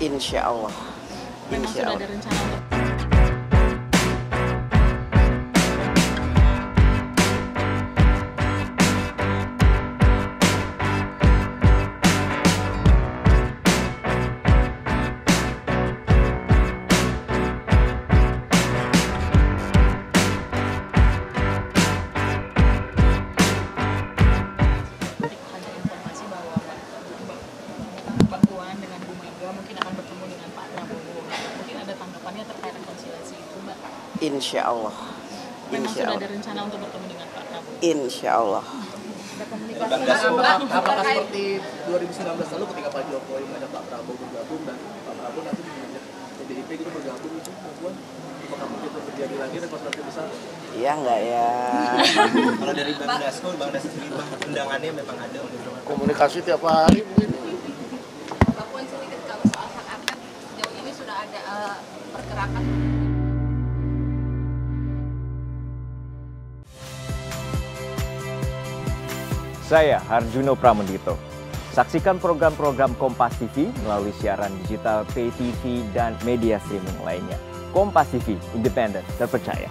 Insya Allah. Memang Insya sudah Allah. ada rencana untuk Mega mungkin akan bertemu dengan Pak Prabowo. Mungkin ada tanggapannya terkait rekonsiliasi itu, Mbak. Insya Allah. Memang Insya sudah ada rencana untuk bertemu dengan Pak Prabowo. Insya Allah. Apakah seperti 2019 lalu ketika Pak Jokowi mengajak Pak Prabowo bergabung dan Pak Prabowo nanti mengajak PDIP gitu bergabung itu Puan apakah mungkin itu terjadi lagi rekonsiliasi besar? Iya nggak ya? Kalau dari Bang Dasko, Bang Dasko sendiri undangannya memang ada untuk komunikasi tiap hari mungkin pergerakan Saya Harjuno Pramendito. Saksikan program-program Kompas TV melalui siaran digital, pay TV, dan media streaming lainnya. Kompas TV, independen, terpercaya.